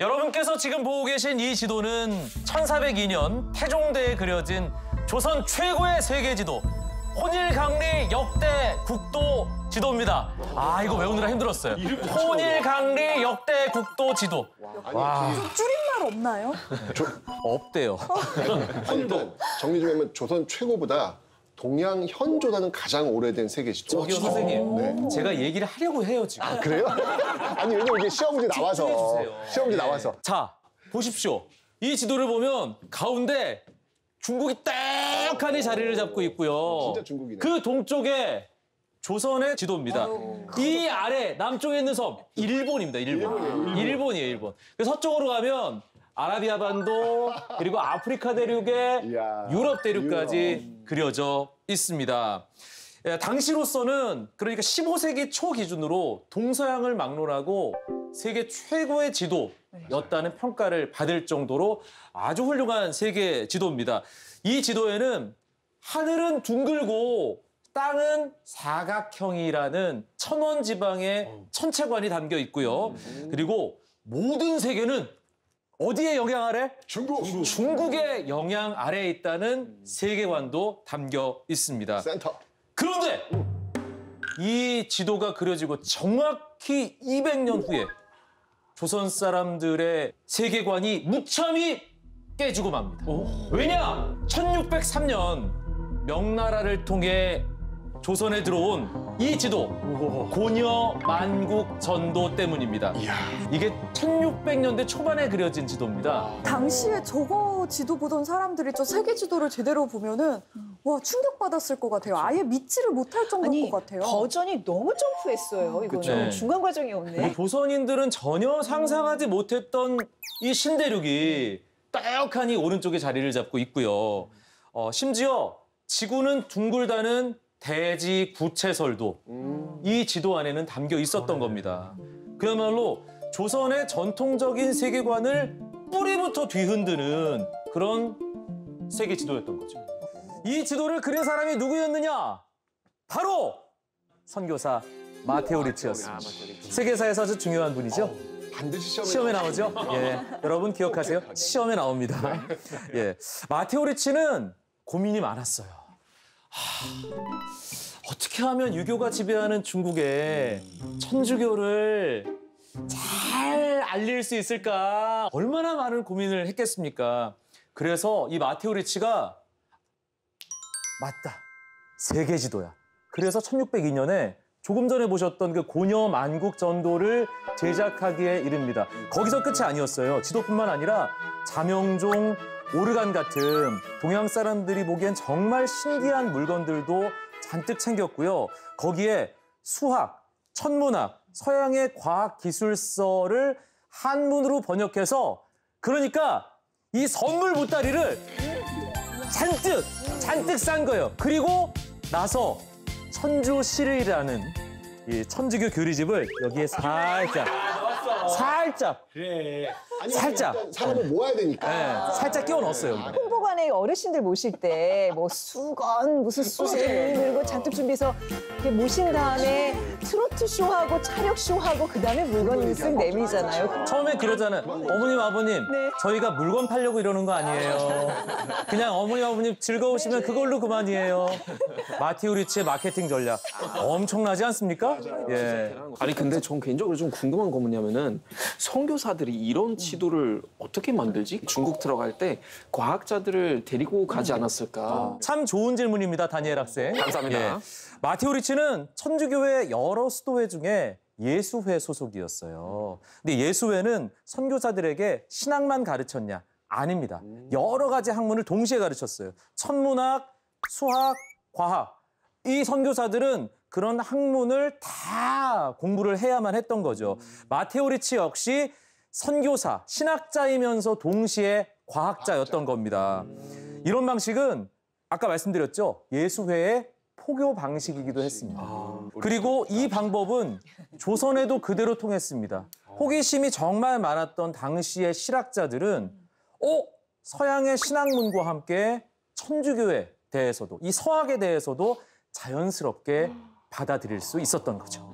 여러분께서 지금 보고 계신 이 지도는 1402년 태종대에 그려진 조선 최고의 세계 지도 혼일강리 역대 국도 지도입니다. 아 이거 외우느라 힘들었어요. 혼일강리 역대 국도 지도 좀 줄임말 없나요? 없대요. 일단 정리 좀 하면 조선 최고보다 동양 현조사는 가장 오래된 세계 지도. 저기요 선생님, 네. 제가 얘기를 하려고 해요 지금. 그래요? 아니 왜냐면 이게 시험 문제 나와서 집중해주세요. 시험 문제 네. 나와서 자, 보십시오. 이 지도를 보면 가운데 중국이 딱하니 자리를 잡고 있고요. 진짜 중국이네. 그 동쪽에 조선의 지도입니다. 이 아래 남쪽에 있는 섬 일본입니다. 일본. 일본이에요, 일본. 그래서 서쪽으로 가면 아라비아 반도 그리고 아프리카 대륙에 이야, 유럽 대륙까지 그려져 있습니다. 예, 당시로서는 그러니까 15세기 초 기준으로 동서양을 막론하고 세계 최고의 지도였다는 평가를 받을 정도로 아주 훌륭한 세계 지도입니다. 이 지도에는 하늘은 둥글고 땅은 사각형이라는 천원 지방의 천체관이 담겨 있고요. 그리고 모든 세계는 어디에 영향 아래? 중국, 중국의 영향 아래에 있다는 세계관도 담겨 있습니다. 센터. 그런데 이 지도가 그려지고 정확히 200년 후에 조선 사람들의 세계관이 무참히 깨지고 맙니다. 왜냐? 1603년 명나라를 통해 조선에 들어온 이 지도 고녀 만국 전도 때문입니다. 이게 1600년대 초반에 그려진 지도입니다. 당시에 저거 지도 보던 사람들이 저 세계 지도를 제대로 보면은 와 충격받았을 것 같아요. 아예 믿지를 못할 정도일 아니 것 같아요. 버전이 너무 점프했어요. 이거는 그쵸. 중간 과정이 없네. 조선인들은 전혀 상상하지 못했던 이 신대륙이 떡하니 오른쪽에 자리를 잡고 있고요. 어, 심지어 지구는 둥글다는 대지 구체설도 이 지도 안에는 담겨 있었던 겁니다. 그야말로 조선의 전통적인 세계관을 뿌리부터 뒤흔드는 그런 세계 지도였던 거죠. 이 지도를 그린 사람이 누구였느냐? 바로 선교사 마테오 리치였습니다. 세계사에서 아주 중요한 분이죠. 반드시 시험에, 시험에 나오죠? 예. 여러분 기억하세요? 시험에 나옵니다. 예. 마테오 리치는 고민이 많았어요. 하, 어떻게 하면 유교가 지배하는 중국에 천주교를 잘 알릴 수 있을까? 얼마나 많은 고민을 했겠습니까? 그래서 이 마테오 리치가 맞다. 세계 지도야. 그래서 1602년에 조금 전에 보셨던 그 고녀 만국 전도를 제작하기에 이릅니다. 거기서 끝이 아니었어요. 지도뿐만 아니라 자명종, 오르간 같은 동양 사람들이 보기엔 정말 신기한 물건들도 잔뜩 챙겼고요. 거기에 수학, 천문학, 서양의 과학 기술서를 한문으로 번역해서 그러니까 이 선물 보따리를 잔뜩 잔뜩 싼 거예요. 그리고 나서 천주시르이라는 이 천주교 교리집을 여기에 살짝 살짝 아니, 살짝. 일단 사람을 모아야 되니까. 예, 살짝 끼워 넣었어요. 홍보관에 어르신들 모실 때 뭐 수건 무슨 수세 그리고 잔뜩 준비해서 이렇게 모신 다음에 트로트 쇼하고 차력 쇼하고 그 다음에 물건 쓱 내밀잖아요. 처음에 그러잖아요. 어머님, 아버님, 네. 저희가 물건 팔려고 이러는 거 아니에요. 그냥 어머님, 아버님 즐거우시면 그걸로 그만이에요. 마티오 리치의 마케팅 전략. 엄청나지 않습니까? 예. 아니 근데 전 개인적으로 좀 궁금한 거 뭐냐면은 선교사들이 이런 지도를 어떻게 만들지? 중국 들어갈 때 과학자들을 데리고 가지 않았을까? 참 좋은 질문입니다, 다니엘 학생. 감사합니다. 예. 마테오 리치는 천주교의 여러 수도회 중에 예수회 소속이었어요. 근데 예수회는 선교사들에게 신학만 가르쳤냐? 아닙니다. 여러 가지 학문을 동시에 가르쳤어요. 천문학, 수학, 과학. 이 선교사들은 그런 학문을 다 공부를 해야만 했던 거죠. 마테오 리치 역시 선교사, 신학자이면서 동시에 과학자였던 겁니다. 이런 방식은 아까 말씀드렸죠. 예수회의 포교 방식이기도 했습니다. 그리고 이 방법은 조선에도 그대로 통했습니다. 호기심이 정말 많았던 당시의 실학자들은 어? 서양의 신학문과 함께 천주교에 대해서도 이 서학에 대해서도 자연스럽게 받아들일 수 있었던 거죠.